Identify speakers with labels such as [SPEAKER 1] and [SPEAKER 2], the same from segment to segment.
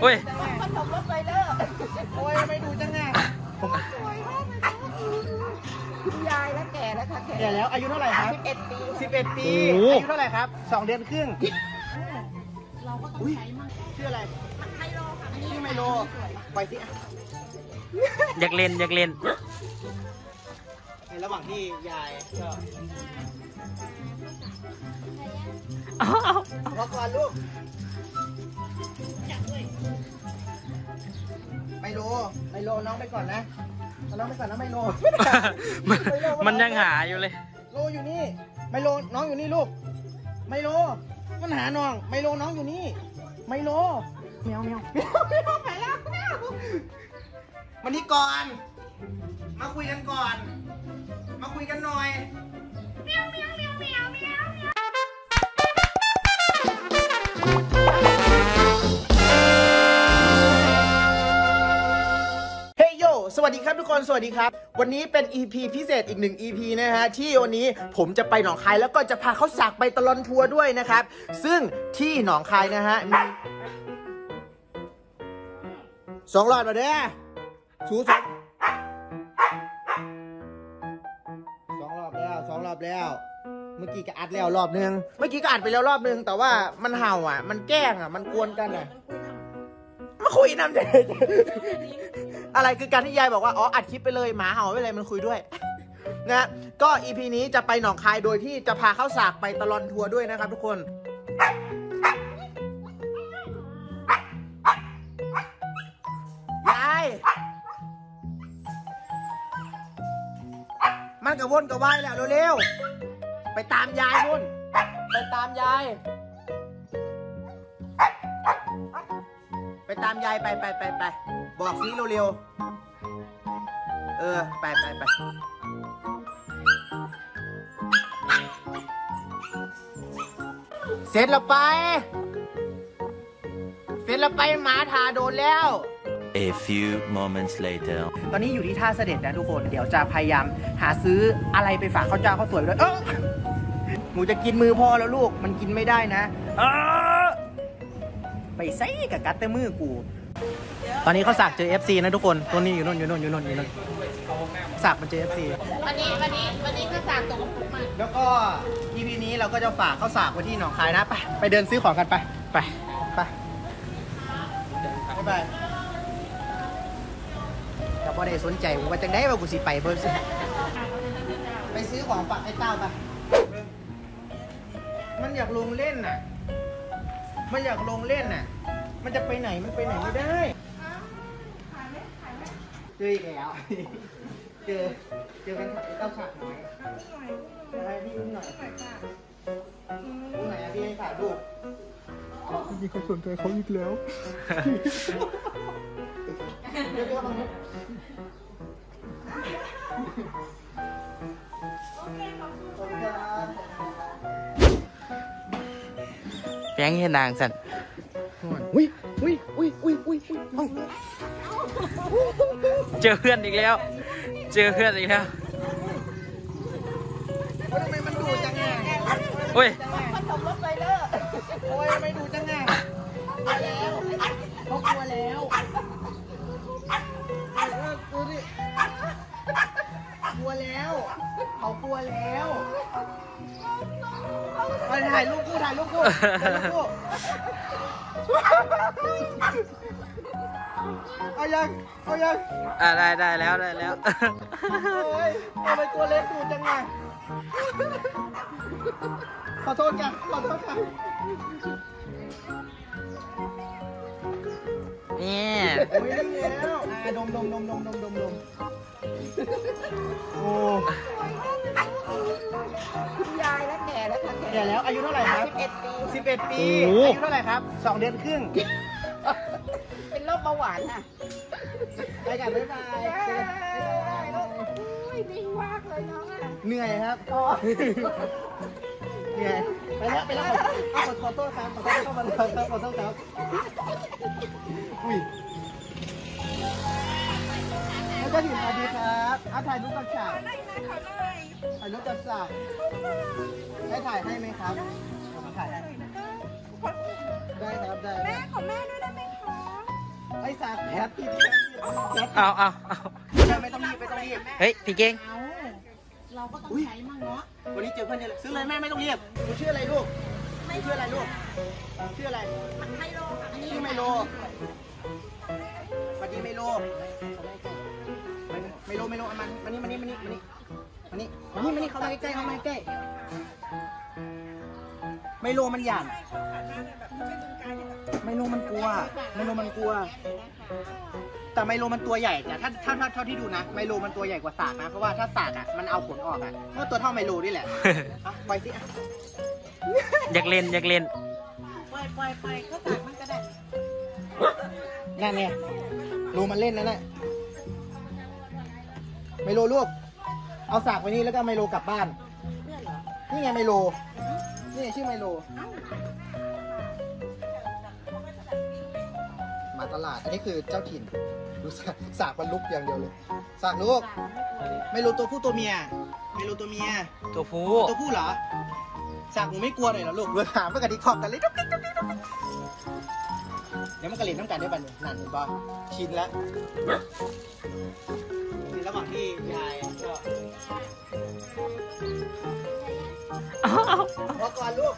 [SPEAKER 1] โอ้ย
[SPEAKER 2] ผสมรถไฟเลอร์
[SPEAKER 3] โอ้ยไม่ดูจังไง
[SPEAKER 2] สวยมากเลยนะคุณยายแล้วแก่แล้วค่ะแก่
[SPEAKER 3] แก่แล้วอายุเท่าไหร่ครับ
[SPEAKER 2] สิบเอ็ดปี
[SPEAKER 3] 11ปี
[SPEAKER 1] โอ้โห
[SPEAKER 3] อายุเท่าไหร่ครับ2เดือนครึ่ง
[SPEAKER 2] เราก็ต้อง
[SPEAKER 3] อุ้ย
[SPEAKER 2] ใช้มั่ง
[SPEAKER 3] ชื่ออะไร
[SPEAKER 2] ไฮโลค่ะอันนี้
[SPEAKER 3] ชื่อไมโลไปสิอะ
[SPEAKER 1] อยากเล่นอยากเล่น
[SPEAKER 3] ในระหว่างที่ยายก็รอก่อนลูก โลไมโลน้องไปก่อนนะเอาน้องไปก่อนนะไมโล
[SPEAKER 1] มันมันยังหาอยู่เลย
[SPEAKER 3] โลอยู่นี่ไมโลน้องอยู่นี่ลูกไมโลมันหาน้องไมโลน้องอยู่นี่ไมโลแมวแมวแมวแมวไปแล้วแมวมานี่ก่อน มาคุยกันก่อน มาคุยกันหน่อยเสวัสดีครับทุกคน สวัสดีครับ วันนี้เป็น EP พิเศษอีกหนึ่ง EP นะฮะ ที่วันนี้ผมจะไปหนองคายแล้วก็จะพาเขาสักไปตลอนทัวร์ด้วยนะครับ ซึ่งที่หนองคายนะฮะมีสองหลอดมาเด้อสูสองสองรอบแล้วสองรอบแล้ว เมื่อกี้ก็อัดแล้วรอบนึง เมื่อกี้ก็อัดไปแล้วรอบนึง แต่ว่ามันเห่าอะ มันแกล้งอะ มันกวนกันอะมาคุยนำเด็ก อะไรคือการที่ยายบอกว่าอ๋ออัดคลิปไปเลยหมาเห่าไม่เป็นไรมันคุยด้วย นะก็อีพีนี้จะไปหนองคายโดยที่จะพาเข้าสากไปตลอนทัวร์ด้วยนะครับ ทุกคนยายมันกระวนกระวายแล้วเร็วๆไปตามยายนุ่นไปตามยาย ไปตามยายไปไปไปไป บอกสิเร็วๆ เออ ไปไปไปเสร็จแล้วไป เสร็จแล้วไปหมาทาโดนแล้ว
[SPEAKER 4] A few moments later.
[SPEAKER 3] ตอนนี้อยู่ที่ท่าเสด็จนะทุกคน เดี๋ยวจะพยายามหาซื้ออะไรไปฝากข้าวเจ้าข้าวสวยด้วยเออหนูจะกินมือพ่อแล้วลูก มันกินไม่ได้นะเออไป ใส่กับกัดแต่มือกู ตอนนี้เขาสักเจอ FC นะทุกคนตัวนี้อยู่นู่นอยู่นู่นอยู่นู่นอยู่นู่นสักมันเจอ FC
[SPEAKER 2] วันนี้วันนี้วันนี้ก็สั่งตกกระปุกมา
[SPEAKER 3] แล้วก็ EP นี้เราก็จะฝากข้าวสากไว้ที่หนองคายนะไปไปเดินซื้อของกันไปไปไปบ๊ายบายแต่พอได้สนใจผมว่าจังได้ว่ากูสิไปเพิ่มสิไปซื้อของฝากไอ้เต้าไปมันอยากลงเล่นน่ะ มันอยากลงเล่นน่ะ มันจะไปไหนมันไปไหนไม่ได้เจออีกแล้วเจอเจอเป็นไอ้เต้าฉากหน่อยอะไรพี่นิดหน่อยดูไหนอะพี่ให้ถ่ายรูป
[SPEAKER 5] มีใครสนใจเขาอีกแล้ว
[SPEAKER 3] เดี๋ยวเดี๋ยว ย
[SPEAKER 1] แป้งเห็นนางสัน
[SPEAKER 3] อุ้ยอุ้ยอุ้ยอุ้ยอุ้ยอุ้ยเอ้า
[SPEAKER 1] เจอเพื่อนอีกแล้ว เจอเพื่อนอีกแล้ว
[SPEAKER 3] ทำไมมันดูจังไง
[SPEAKER 1] โอ้ย
[SPEAKER 2] ผสมรถไฟเลอร์
[SPEAKER 3] โอ้ยไม่ดูจังไง
[SPEAKER 2] กลัวแล้วเขากลัวแล้ว
[SPEAKER 3] เออดูดิก ลัวแล้ว เขากลัวแล้วไปถ่ายรูปคู่ถ่ายรูปคู่ถ่ายรูปคู่เอายังเอายัง
[SPEAKER 1] อ่าได้ได้แล้วได้แล้ว
[SPEAKER 3] โอ้ยทำไมตัวเล็กดูจังไงขอโทษกันขอโทษกัน
[SPEAKER 1] นี่
[SPEAKER 3] โอ้ยด้แล้วอ่าดมดมดมดมดมดมดมโอ้
[SPEAKER 2] คุณยายแล้วแก่แล้วค่ะแก่
[SPEAKER 3] แล้วอายุเท่าไหร่ครับ
[SPEAKER 2] สิบเอ็ดปี
[SPEAKER 3] 11ปี
[SPEAKER 1] โอ้
[SPEAKER 3] อายุเท่าไหร่ครับ2เดือนครึ่ง
[SPEAKER 2] เป็นโรคเบาหวานค่ะ
[SPEAKER 3] ไปกันบ๊ายบาย
[SPEAKER 2] อุ้ยนิ่งมากเลยน้องอะ
[SPEAKER 3] เหนื่อยครับเหนื่อย แล้วไปแล้วขอขอโทษครับขอโทษเข้ามาแล้วครับขอโทษครับอุ้ยแล้วก็ถึงสวัสดีครับเอาถ่ายรูปกับฉากถ่ายรูปกับฉากให้ถ่ายให้ไหมครับผมถ่ายให้ได้ครับได้
[SPEAKER 2] แม่ของแม่ด้วยได้ไหมคะ
[SPEAKER 3] สติดแคส
[SPEAKER 1] เอาเอาเอา
[SPEAKER 3] ติดไม่ต้องรีบไม่ต้องรีบ
[SPEAKER 1] เฮ้ยพี่เก่ง
[SPEAKER 2] เอาเราก็ต้องใช้มั่งเนาะ
[SPEAKER 3] วันนี้เจอเพื่อนเยอะเลยซื้อเลยแม่ไม่ต้องรีบหนูชื่ออะไรลูกชื่ออะไรลูกชื่ออะไร
[SPEAKER 2] ไมโลค่ะอันนี้
[SPEAKER 3] ชื่อไมโลสวัสดีไมโลไมโลไมโลเอามันมานี่มานี่มานี่มานี่มานี่มานี่มานี่เข้ามาใกล้ๆเข้ามาใกล้ไมโลมันหยาดไมโลมันกลัวไมโลมันกลัว แต่ไมโลมันตัวใหญ่แต่ถ้าถ้าถ้าเท่าที่ดูนะไมโลมันตัวใหญ่กว่าสากนะเพราะว่าถ้าสากอะมันเอาขนออกอะก็ตัวเท่าไมโลนี่แหละอะปล่อยสิอะ
[SPEAKER 1] อยากเล่นอยากเล่น
[SPEAKER 2] ปล่อยปล่อยปล่อยก็ตากมันก็ได้
[SPEAKER 3] นั่นเนี่ยโลมันเล่นนั่นแหละไมโลลูกเอาสากไว้นี่แล้วก็ไมโลกลับบ้าน
[SPEAKER 2] เพื่อนเหรอ
[SPEAKER 3] นี่ไงไมโลนี่ไงชื่อไมโลมาตลาดอันนี้คือเจ้าถิ่น ดูสากสากมันลุกอย่างเดียวเลย สากลูกไมโลตัวผู้ตัวเมีย ไมโลตัวเมีย
[SPEAKER 1] ตัวผู้
[SPEAKER 3] ตัวผู้เหรอ สากหนูไม่กลัวหน่อยเหรอลูกเวลาเมื่อกระดิกขอบกันเลยดุ๊กดิ๊กดุ๊กดิ๊กดุ๊กเดี๋ยวมันกระเล่นน้ำกันได้บัดนนั่นเห็นปะชินแล้วในระหว่างที่ยายก็พอก่อนลูก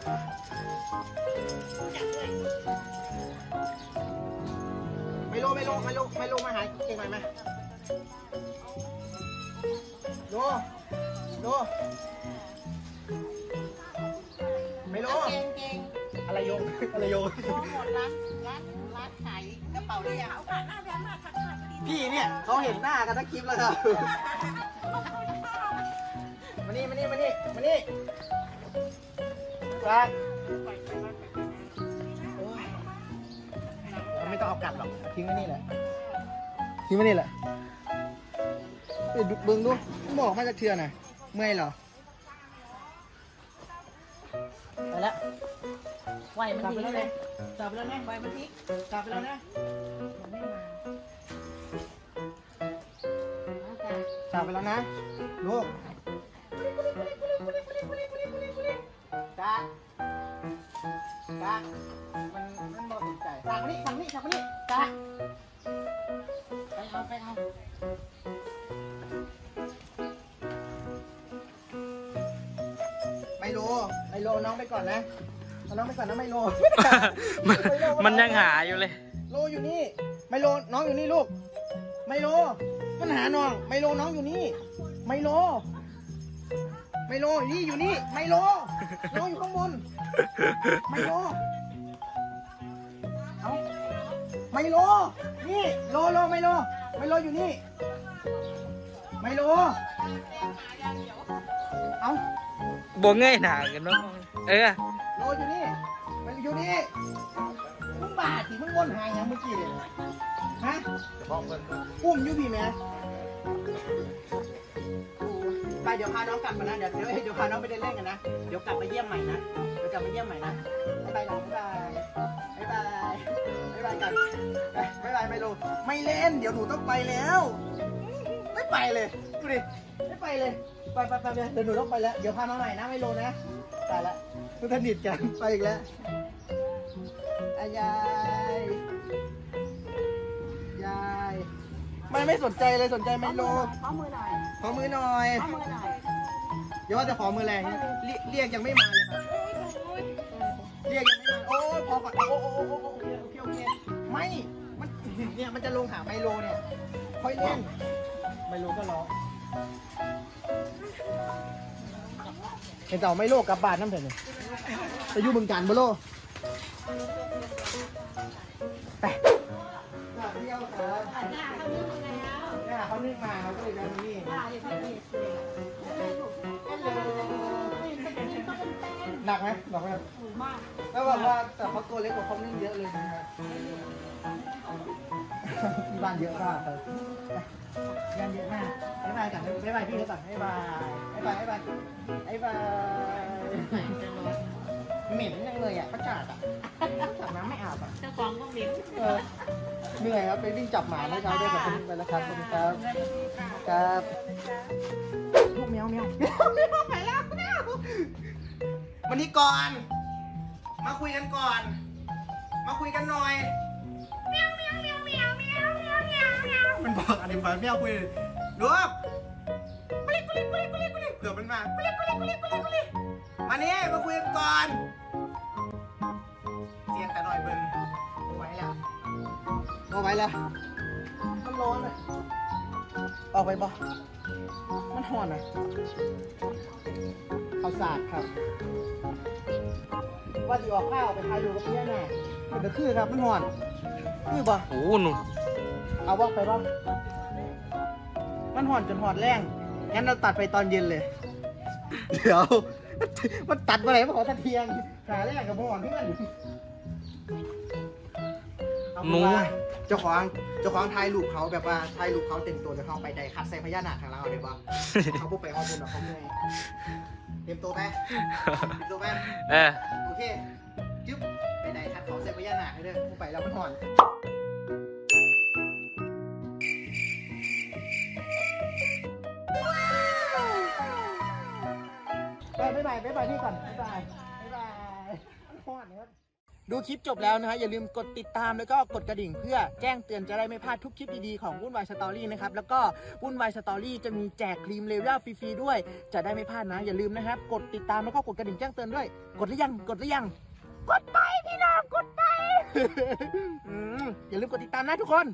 [SPEAKER 3] ไม่โลไม่โลไม่โลไม่โลมาหาเก่งหน่อยไหมโลโลไม่โล
[SPEAKER 2] เก่งเก่ง
[SPEAKER 3] อะไรโยงอะไรโยง
[SPEAKER 2] โปรโมทร้านร้านร้านขายกระเป๋าได้ยังเอาผ่านหน้าแบงค์มาทักทายพอดี
[SPEAKER 3] พี่เนี่ยเขาเห็นหน้ากันทั้งคลิปแล้วครับมานี่มานี่มานี่มานี่ครับ ไม่ต้องเอากัดหรอกทิ้งไว้นี่แหละทิ้งไว้นี่แหละเอ้ยดูเบิ้งดูบอกมาจากเทือน่ะ เมื่อยเหรอไปแล้ว
[SPEAKER 2] ไหวมัน
[SPEAKER 3] กลับ
[SPEAKER 2] ดี
[SPEAKER 3] ไปแล้ว
[SPEAKER 2] เล
[SPEAKER 3] นะ
[SPEAKER 2] ย
[SPEAKER 3] กลับไปแล้วนะ
[SPEAKER 2] ไหวมันพลิก
[SPEAKER 3] กลับไปแล้วนะ
[SPEAKER 2] มันไม่มาเอาจ้ะ
[SPEAKER 3] กลับไปแล้วนะลูกจ้าจ้ามันมันบอก สนใจสั่งมานี่สั่งมานี่สั่งมานี่จ้า
[SPEAKER 2] ไปเอาไปเอา
[SPEAKER 3] ไมโลไมโลน้องไปก่อนนะเอาน้องไปก่อนนะไมโล
[SPEAKER 1] มันมันยังหาอยู่เลย
[SPEAKER 3] โลอยู่นี่ ไมโลน้องอยู่นี่ลูก ไมโลมันหาน้อง ไมโลน้องอยู่นี่ ไมโล ไมโลนี่อยู่นี่ ไมโล น้องอยู่ข้างบน ไมโล ไมโล นี่โลโลไมโล ไมโลอยู่นี่ ไมโล เอา
[SPEAKER 1] บวงเงยหนากันเนาะเออ
[SPEAKER 3] โลอยู่นี่ไมโลอยู่นี่ มึงบาดสิมึงวนหายยังเมื่อกี้เลยฮะอุ้มอยู่พี่แม่ ไปเดี๋ยวพาน้องกลับมานะ เดี๋ยวเดี๋ยวเดี๋ยวพาน้องไปเดินเล่นกันนะ เดี๋ยวกลับมาเยี่ยมใหม่นะ เดี๋ยวกลับมาเยี่ยมใหม่นะบ๊ายบายบ๊ายบายบ๊ายบายบ๊ายบายกันบ๊ายบายไมโลไม่เล่น เดี๋ยวหนูต้องไปแล้ว ไม่ไปเลยดูดิไม่ไปเลย ไปไปไปเดี๋ยวหนูต้องไปแล้ว เดี๋ยวพามาใหม่นะไมโลนะ ไปละเพื่อนสนิทกันไปอีกแล้วอายา ไม่ไม่สนใจเลยสนใจไมโล
[SPEAKER 2] ขอมือหน่อย
[SPEAKER 3] ขอมือหน่อย
[SPEAKER 2] ขอมือหน่อย
[SPEAKER 3] อย่าว่าแต่ขอมือแรงเรียกยังไม่มาเลยครับเรียกยังไม่มาโอ้ยพอก่อนโอ้โอ้โอ้โอ้โอเคโอเคโอเคไม่มันเนี่ยมันจะลงหาไมโลเนี่ยค่อยเล่นไมโลก็ร้องเห็นแต่าไมโลกลับบ้านน้ำเถอะเนี่ยไปอยู่บึงการบ่โลไป เที่ยวครับ
[SPEAKER 2] หน้าเขานึ่งแล้ว
[SPEAKER 3] เนี่ยเขานึ่งมาเขาก็เลยแบบนี้
[SPEAKER 2] หน้าที่เขาเนี่ยเสียฮัลโหล
[SPEAKER 3] หนักไหมหนักไหม
[SPEAKER 2] ถูกมาก
[SPEAKER 3] ก็แบบว่าแต่เขาตัวเล็กกว่าเขานึ่งเยอะเลยนะครับที่บ้านเยอะมากครับงานเยอะมากบ๊ายบายกันบ๊ายบายพี่เขาก่อนบ๊ายบายบ๊ายบายบ๊ายบายบ๊ายบายเหม็นยังเลยอะประกาศอะจับน้ำไม่อาบอะ
[SPEAKER 2] เจ้าของก็เหม็น
[SPEAKER 3] เออเหนื่อยครับไปวิ่งจับหมาเมื่อเช้าด้วยขอบคุณไปแล้วครับขอบคุณครับครับลูกแมวแมวแมวแมวไปแล้วแมววันนี้ก่อน มาคุยกันก่อน มาคุยกันหน่อยแมวแมวแมวแมวแมวแมวมันบอกอันนี้บอกแมวคุยดูกุลิกุลิกุลิกุลิกุลิเผื่อมันมากุลิกุลิกุลิกุลิกุลิมานี่มาคุยกันก่อน เสียงแต่หน่อยเบิ่งเอาไว้แล้ว เอาไว้แล้ว มันร้อนอะออกไปบ่มันห่อนอะเขาวสากครับ ว่าสิออกข้าวไปทายอยู่กับเพื่อนน่ะมันก็คือครับมันห่อน คือบ่
[SPEAKER 1] โอ้หนุ่ม
[SPEAKER 3] เอาบ้างไปบ้างมันห่อนจนห่อนแรงงั้นเราตัดไปตอนเย็นเลย เดี๋ยว มันตัดมาไหนมาขอตะเทียงขาแรกกับห่อนเพื่อน เอา
[SPEAKER 1] หนู
[SPEAKER 3] เป็นว่าเจ้าของเจ้าของทายลูกเขาแบบว่าทายลูกเขาเต็มตัวจะเข้าไปใดคัดใส่พญานาคทางเราเอาได้ปะเขาปุ๊บไปฮอดบุญหรอกเขาเมื่อยเตรียมตัวไหมเตรียมตัวไหม
[SPEAKER 1] เออ
[SPEAKER 3] โอเคจึ๊บไปใดคัดเขาใส่พญานาคให้เด้อปุ๊บไปแล้วมันห่อนไปบ๊ายบายบ๊ายบายนี่ก่อนบ๊ายบายบ๊ายบายพอดนะครับ ดูคลิปจบแล้วนะฮะอย่าลืมกดติดตามแล้วก็กดกระดิ่ง เพื่อแจ้งเตือนจะได้ไม่พลาดทุกคลิปดีๆของวุ่นวาย Story นะครับแล้วก็วุ่นวาย Story จะมีแจกครีมเลเวลฟรีๆด้วย จะได้ไม่พลาดนะ อย่าลืมนะครับ กดติดตามแล้วก็กดกระดิ่งแจ้งเตือนด้วย กดหรือยังกดหรือยังกดไปพี่น้องกดไป อืมอย่าลืมกดติดตามนะทุกคน